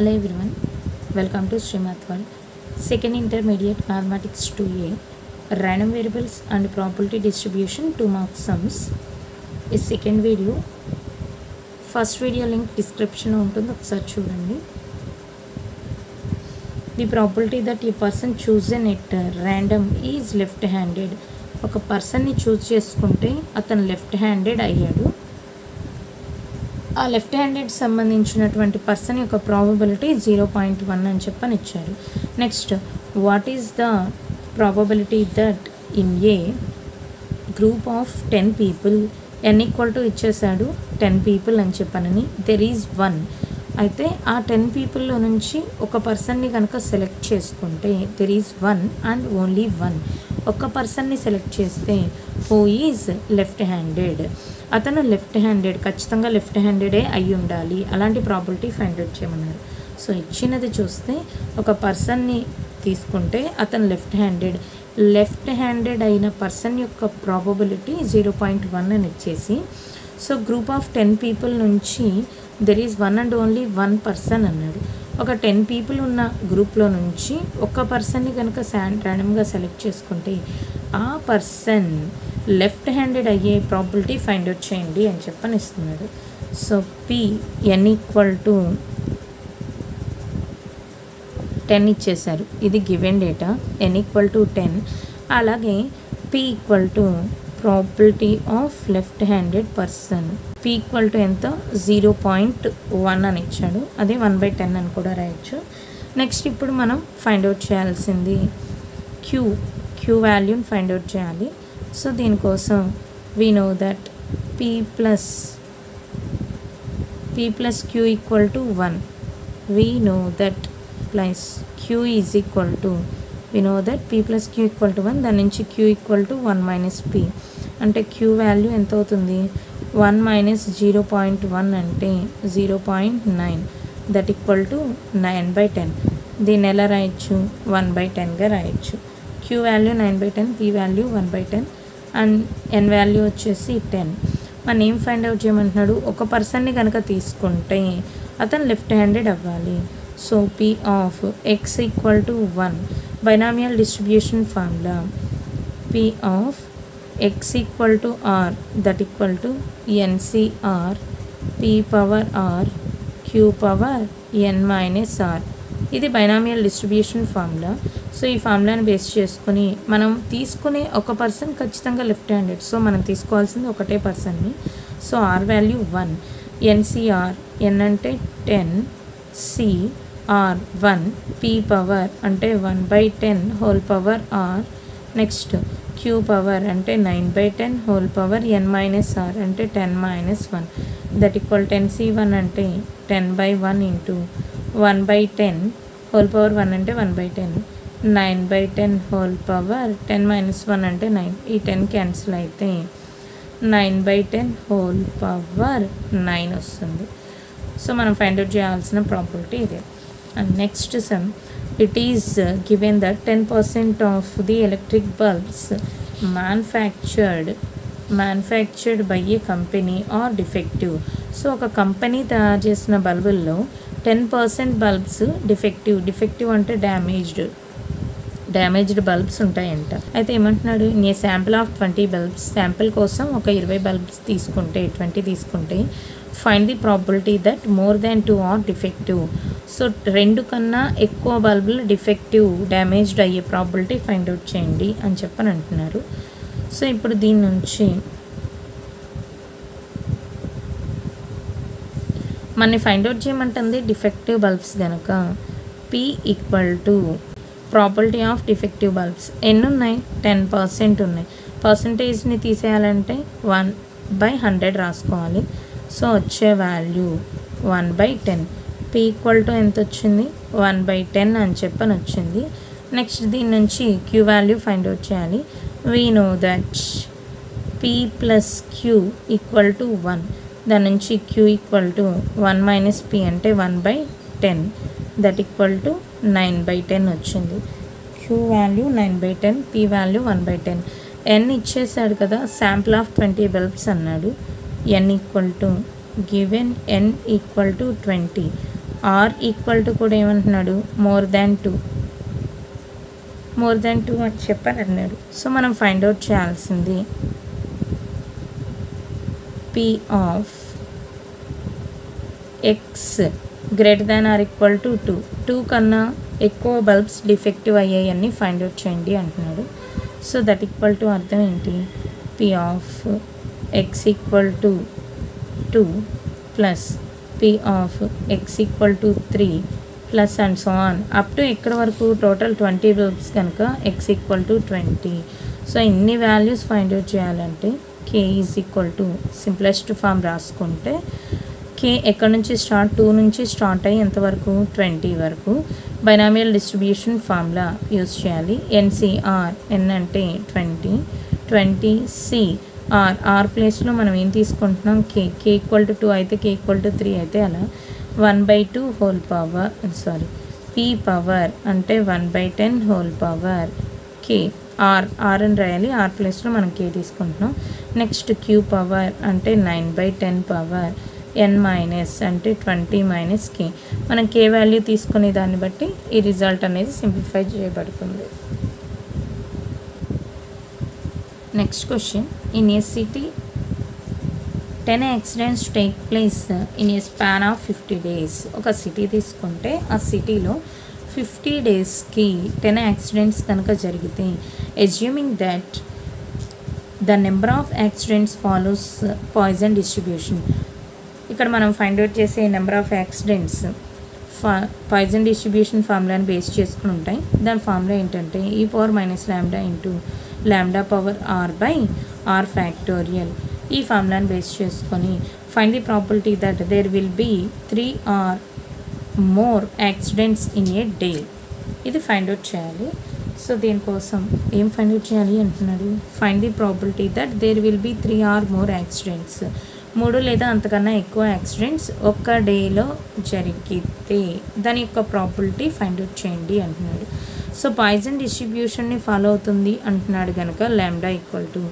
Hello everyone welcome to శ్రీమాత్ wall second intermediate mathematics two A random variables and property distribution two marks sums ఈ second video first video link description ఉంటుంది. ఒకసారి చూడండి. The property that ఈ person choose in it random is left handed ఒక పర్సన్ని choose చేసుకుంటే అతను left handed అయ్యాడు. ఆ లెఫ్ట్ హ్యాండెడ్ సంబంధించినటువంటి పర్సన్ యొక్క ప్రాబబిలిటీ జీరో పాయింట్ వన్ అని చెప్పని ఇచ్చారు next what is the probability that in a group of ten people N equal to ఇచ్చేసాడు టెన్ పీపుల్ అని చెప్పనని దెర్ ఈజ్ వన్ అయితే ఆ టెన్ పీపుల్లో నుంచి ఒక పర్సన్ని కనుక సెలెక్ట్ చేసుకుంటే there is one and only one ఒక పర్సన్ని సెలెక్ట్ చేస్తే హూ ఈజ్ లెఫ్ట్ హ్యాండెడ్. అతను లెఫ్ట్ హ్యాండెడ్ ఖచ్చితంగా లెఫ్ట్ హ్యాండెడే అయి ఉండాలి. అలాంటి ప్రాబిలిటీ ఫైండ్ అవుట్ చేయమన్నారు సో ఇచ్చినది చూస్తే ఒక పర్సన్ని తీసుకుంటే అతను లెఫ్ట్ హ్యాండెడ్. లెఫ్ట్ హ్యాండెడ్ అయిన పర్సన్ యొక్క ప్రాబబిలిటీ జీరో పాయింట్ వన్ అని ఇచ్చేసి so group of ten people నుంచి there is one and only one person అన్నాడు. ఒక టెన్ పీపుల్ ఉన్న గ్రూప్లో నుంచి ఒక పర్సన్ని కనుక శాండ్ ర్యాండమ్గా సెలెక్ట్ చేసుకుంటే ఆ పర్సన్ లెఫ్ట్ హ్యాండెడ్ అయ్యే ప్రాబిలిటీ ఫైండ్ అవుట్ చేయండి అని చెప్పని ఇస్తున్నాడు so P N equal to ten ఇచ్చేశారు. ఇది given data N equal to ten అలాగే P equal to probability of left handed person P equal to ఎంత? జీరో పాయింట్ వన్ అని ఇచ్చాడు. అదే వన్ బై టెన్ అని కూడా రాయొచ్చు. నెక్స్ట్ ఇప్పుడు మనం ఫైండ్ అవుట్ చేయాల్సింది క్యూ క్యూ వాల్యూని ఫైండ్ అవుట్ చేయాలి. సో దీనికోసం we know that P plus P plus Q equal to one we know that plus Q is equal to we know that P plus Q equal to one దాని నుంచి Q equal to one minus P అంటే Q value ఎంత అవుతుంది one minus zero point one అంటే zero point nine that equal to nine by ten దీన్ని ఎలా రాయొచ్చు? One by టెన్గా రాయొచ్చు. Q value nine by ten P value one by ten and N value వచ్చేసి ten మన ఏం ఫైండ్ అవుట్ చేయమంటున్నాడు. ఒక పర్సన్ని కనుక తీసుకుంటే అతను లెఫ్ట్ హ్యాండెడ్ అవ్వాలి. So P of X equal to one binomial distribution formula P of X equal to R that equal to nCr P power R Q power N minus R ఇది binomial distribution formula so ఈ ఫార్ములాని base చేసుకుని మనం తీసుకునే ఒక person ఖచ్చితంగా left handed so మనం తీసుకోవాల్సింది ఒకటే పర్సన్ని so R value one N C R N అంటే ten C R one P power అంటే one by ten whole power R next Q power అంటే nine by ten whole power N minus R అంటే ten minus one that equal ten C one అంటే ten by one into one by ten whole power one అంటే one by ten nine by ten whole power ten minus one అంటే nine ఈ ten cancel అయితే nine by ten whole power nine వస్తుంది. So మనం find out చేయాల్సిన property ఇదే. And next sum it is given the ten percent of the electric bulbs manufactured manufactured by a company are defective so ఒక company తయారు చేసిన బల్బుల్లో ten percent bulbs defective defective అంటే damaged damaged bulbs ఉంటాయంట. అయితే ఏమంటున్నాడు? నీ sample of twenty bulbs sample కోసం ఒక ఇరవై బల్బ్స్ తీసుకుంటే ట్వంటీ తీసుకుంటే find the probability that more than two are defective so రెండు కన్నా ఎక్కువ బల్బులు డిఫెక్టివ్ డ్యామేజ్డ్ అయ్యే ప్రాబిలిటీ ఫైండ్ అవుట్ చేయండి అని చెప్పని అంటున్నారు. సో ఇప్పుడు దీని నుంచి మనని ఫైండ్ అవుట్ చేయమంటుంది డిఫెక్టివ్ బల్బ్స్ కనుక P equal to property of defective bulbs. ఎన్ని ఉన్నాయి? టెన్ పర్సెంట్ ఉన్నాయి. పర్సంటేజ్ని తీసేయాలంటే వన్ బై హండ్రెడ్ రాసుకోవాలి. సో వచ్చే value one by ten. P equal to ఎంత వచ్చింది? వన్ బై టెన్ అని చెప్పని వచ్చింది. నెక్స్ట్ దీని నుంచి క్యూ వాల్యూ ఫైండ్ అవుట్ చేయాలి. We know that P plus Q equal to one దాని నుంచి Q equal to one minus P అంటే one by ten that equal to nine by ten వచ్చింది. Q value nine by ten P value one by ten. N ఇచ్చేసాడు కదా sample of twenty bulbs అన్నాడు. N equal to given N equal to twenty. R equal to కూడా ఏమంటున్నాడు? More than two. More than two అని చెప్పని అన్నాడు. So మనం find out చేయాల్సింది P of X greater than R equal to two two కన్నా ఎక్కువ బల్బ్స్ డిఫెక్టివ్ అయ్యాయని ఫైండ్ అవుట్ చేయండి అంటున్నాడు. సో దట్ ఈక్వల్ టు అర్థం ఏంటి? P of X equal to two plus P of X equal to three plus and so on up to ఇక్కడ వరకు total twenty bulbs కనుక X equal to twenty so ఇన్ని values find out చేయాలంటే K is equal to simplest form రాసుకుంటే కే ఎక్కడి నుంచి start? Two నుంచి start అయ్యి ఎంతవరకు ట్వంటీ వరకు. బైనామియల్ డిస్ట్రిబ్యూషన్ ఫార్ములా యూస్ చేయాలి. ఎన్సిఆర్ ఎన్ అంటే twenty. Twenty c r. R ప్లేస్లో మనం ఏం తీసుకుంటున్నాం? K k equal to two అయితే కే ఈక్వల్ టు త్రీ అయితే అలా. One by two whole power sorry p power అంటే one by ten whole power k. R r అని రాయాలి. ఆర్ ప్లేస్లో మనం కే తీసుకుంటున్నాం. నెక్స్ట్ క్యూ పవర్ అంటే nine by ten power. N minus అంటే ట్వంటీ మైనస్కి మనం కే వాల్యూ తీసుకునే దాన్ని బట్టి ఈ రిజల్ట్ అనేది సింప్లిఫై చేయబడుతుంది. Next question in a city ten accidents take place in a span of fifty days ఒక సిటీ తీసుకుంటే ఆ సిటీలో ఫిఫ్టీ డేస్కి టెన్ యాక్సిడెంట్స్ కనుక జరిగితే assuming that the number of accidents follows Poisson distribution ఇక్కడ మనం ఫైండ్ అవుట్ చేసే నెంబర్ ఆఫ్ యాక్సిడెంట్స్ ఫా పాయిజన్ డిస్ట్రిబ్యూషన్ ఫార్ములాని బేస్ చేసుకుని ఉంటాయి. దాని ఫార్ములా ఏంటంటే e power minus lambda into lambda power r by r factorial ఈ ఫార్ములాని బేస్ చేసుకొని find the property that there will be three or more accidents in a day ఇది ఫైండ్ అవుట్ చేయాలి. సో దీనికోసం ఏం ఫైండ్ అవుట్ చేయాలి అంటున్నాడు? Find the probability that there will be three or more accidents మూడు లేదా అంతకన్నా ఎక్కువ యాక్సిడెంట్స్ ఒక్క డేలో జరిగితే దాని యొక్క ప్రాపర్టీ ఫైండ్ అవుట్ చేయండి అంటున్నాడు. సో పాయిజన్ డిస్ట్రిబ్యూషన్ని ఫాలో అవుతుంది అంటున్నాడు కనుక ల్యాండా ఈక్వల్ టు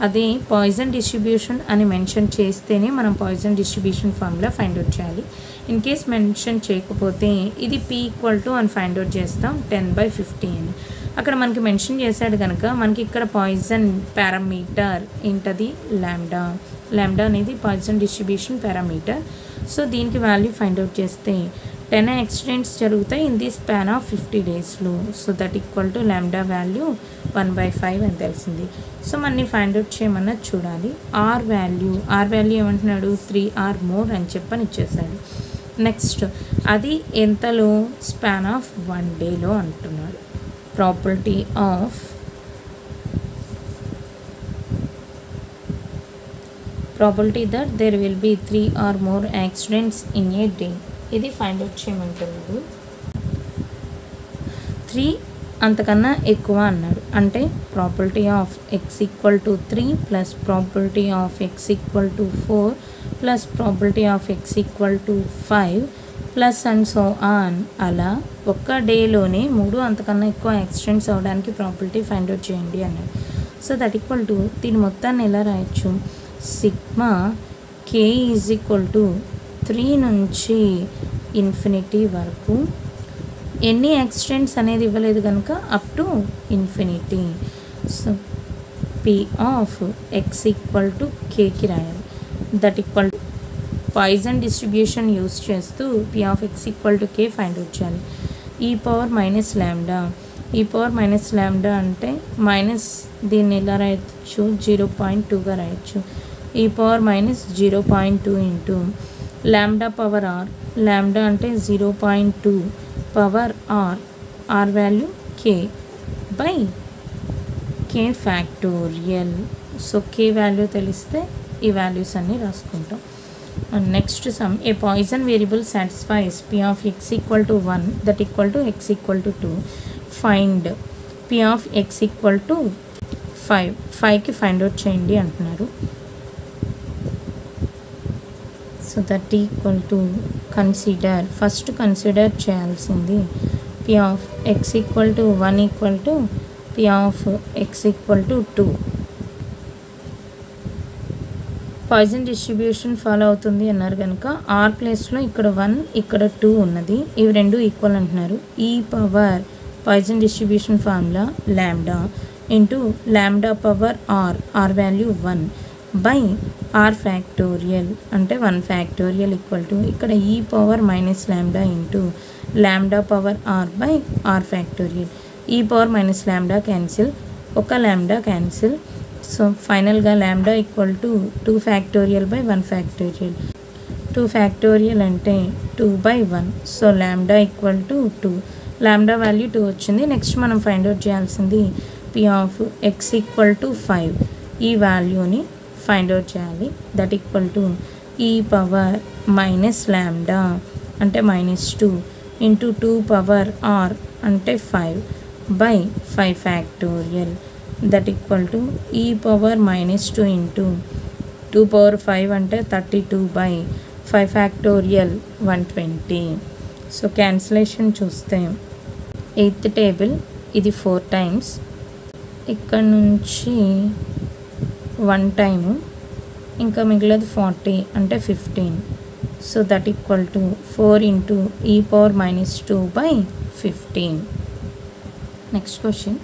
అదే పాయిజన్ డిస్ట్రిబ్యూషన్ అని మెన్షన్ చేస్తేనే మనం Poisson distribution formula find out చేయాలి. ఇన్ కేస్ మెన్షన్ చేయకపోతే ఇది పీ ఈక్వల్ టు అని ఫైండ్ అవుట్ చేస్తాం టెన్ బై ఫిఫ్టీ అని. అక్కడ మనకి మెన్షన్ చేశాడు కనుక మనకి ఇక్కడ పాయిజన్ పారామీటర్ ఏంటది? ల్యాండా ల్యాండా అనేది పాయిజన్ డిస్ట్రిబ్యూషన్ పారామీటర్. సో దీనికి వాల్యూ ఫైండ్ అవుట్ చేస్తే టెన్ యాక్సిడెంట్స్ జరుగుతాయి in the span of fifty డేస్లో so that equal to lambda value one by five అని తెలిసింది. సో మనని ఫైండ్ అవుట్ చేయమన్నా చూడాలి. ఆర్ వాల్యూ ఆర్ వాల్యూ ఏమంటున్నాడు? త్రీ ఆర్ మోర్ అని చెప్పని ఇచ్చేసాడు నెక్స్ట్ అది ఎంతలో? స్పాన్ ఆఫ్ వన్ డేలో అంటున్నాడు. Property of probability that there will be three or more accidents in a day ఇది ఫైండ్ అవుట్ చేయమంటున్నాడు. త్రీ అంతకన్నా ఎక్కువ అన్నాడు. అంటే property of x equal to three plus property of x equal to four plus property of x equal to five plus and so on అలా ఒక్క డేలోనే మూడు అంతకన్నా ఎక్కువ యాక్సిడెంట్స్ అవ్వడానికి ప్రాపర్టీ ఫైండ్ అవుట్ చేయండి అన్నాడు. సో దట్ ఈక్వల్ టు దీని మొత్తాన్ని ఎలా రాయొచ్చు? Sigma k is equal to three నుంచి ఇన్ఫినిటీ వరకు. ఎన్ని యాక్సిడెంట్స్ అనేది ఇవ్వలేదు కనుక up to infinity. So p of x equal to కేకి రాయాలి. That equal Poisson distribution use చేస్తూ p of x equal to k find out చేయాలి. E power minus lambda e power minus lambda అంటే minus దీన్ని ఎలా రాయొచ్చు? Zero point టూగా రాయొచ్చు. E power minus zero point two into lambda power r lambda అంటే zero point two power r r value k by k factorial. So k value తెలిస్తే ఈ values అన్నీ రాసుకుంటాం. And next some a Poisson variable satisfies p of x equal to one that equal to x equal to two. Find p of x equal to five ఫైవ్కి find out చేయండి అంటున్నారు. So that equal to consider. First consider చేయాల్సింది. P of x equal to one equal to p of x equal to two. Poisson distribution follow అవుతుంది అన్నారు కనుక are ప్లేస్లో ఇక్కడ one ఇక్కడ టూ ఉన్నది. ఇవి రెండు ఈక్వల్ అంటున్నారు. E power Poisson distribution formula lambda into lambda power r r value one by r factorial అంటే వన్ ఫ్యాక్టోరియల్ ఈక్వల్ టు ఇక్కడ e power minus lambda into lambda power r by r factorial e power minus lambda cancel ఒక lambda cancel so ఫైనల్గా lambda equal to two factorial by one factorial two factorial అంటే two by one so lambda equal to two lambda value two వచ్చింది. Next మనం find out చేయాల్సింది p of x equal to five ఈ వాల్యూని find out చేయాలి. That equal to e power minus lambda అంటే minus two into two power r అంటే five by five factorial that equal to e power minus two into two power five అంటే thirty two by five factorial one twenty so cancellation చూస్తే eighth table ఇది four times ఇక్కడ నుంచి one time. ఇంకా మిగిలినది forty అంటే fifteen. So that equal to four into e power minus two by fifteen. Next question.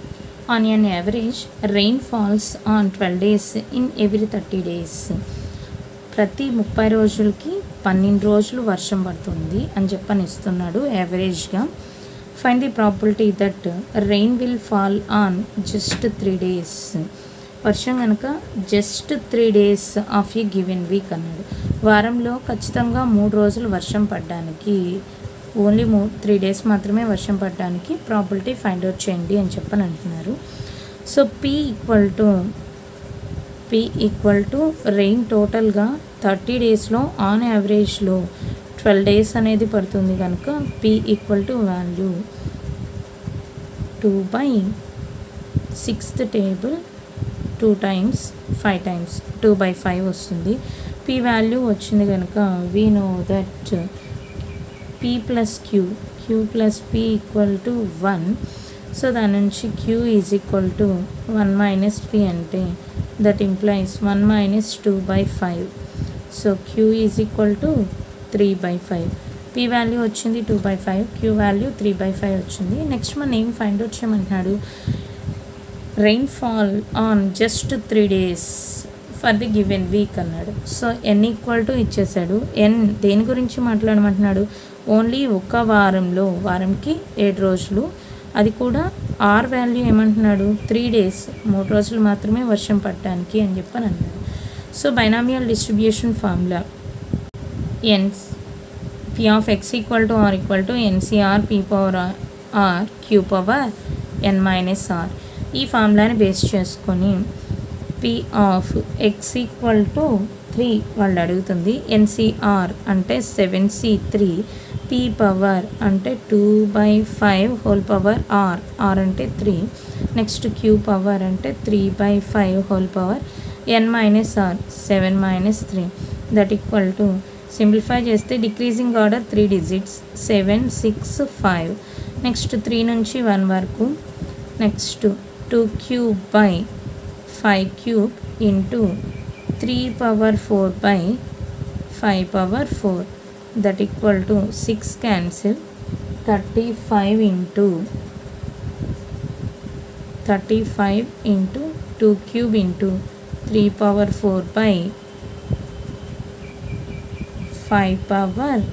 On an average rain falls on twelve days in every thirty days ప్రతి ముప్పై రోజులకి పన్నెండు రోజులు వర్షం పడుతుంది అని చెప్పని ఇస్తున్నాడు యావరేజ్గా. Find the probability that rain will fall on just three days వర్షం కనుక just three days of a given week అన్నాడు. వారంలో ఖచ్చితంగా మూడు రోజులు వర్షం పడడానికి ఓన్లీ మూ త్రీ డేస్ మాత్రమే వర్షం పడడానికి ప్రాబిలిటీ ఫైండ్ అవుట్ చేయండి అని చెప్పని అంటున్నారు. So p equal to p equal to rain టోటల్గా థర్టీ డేస్లో ఆన్ యావరేజ్లో ట్వెల్వ్ డేస్ అనేది పడుతుంది కనుక p equal to value two by sixth table two times five times two by five వస్తుంది. పీ వాల్యూ వచ్చింది కనుక we know that p plus q q plus p equal to one so దాని నుంచి q is equal to one minus p అంటే that implies one minus two by five so q is equal to three by five p value వచ్చింది two by five q value three by five వచ్చింది. Next మనం ఏం find out చేయమంటున్నాడు? Rainfall on just three days for the given week అన్నాడు. So n equal to ఇచ్చేసాడు n దేని గురించి మాట్లాడమంటున్నాడు? Only ఒక వారంలో వారంకి ఏడు రోజులు. అది కూడా ఆర్ వాల్యూ ఏమంటున్నాడు? త్రీ డేస్ మూడు రోజులు మాత్రమే వర్షం పడటానికి అని చెప్పని అన్నాడు. So binomial distribution formula ఎన్స్ p of x equal to r equal to nCr p power r q power n minus r ఈ ఫార్ములాని బేస్ చేసుకొని p of x equal to three వాళ్ళు అడుగుతుంది. ఎన్సీఆర్ అంటే seven c three p power అంటే two by five whole power r r అంటే three next queue power అంటే three by five whole power n minus r seven minus three that equal to simplify చేస్తే decreasing order three digits seven six five next three నుంచి one వరకు next two cube by five cube into three power four by five power four that equal to six cancel thirty five into thirty five into two cube into three power four by five power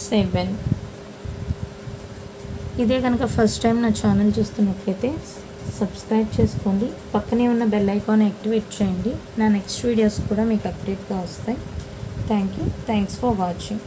seven ఇదే కనుక first time నా channel చూస్తున్నట్లయితే subscribe చేసుకోండి. పక్కనే ఉన్న bell icon activate చేయండి. నా next videos కూడా మీకు అప్డేట్గా వస్తాయి. Thank you thanks for watching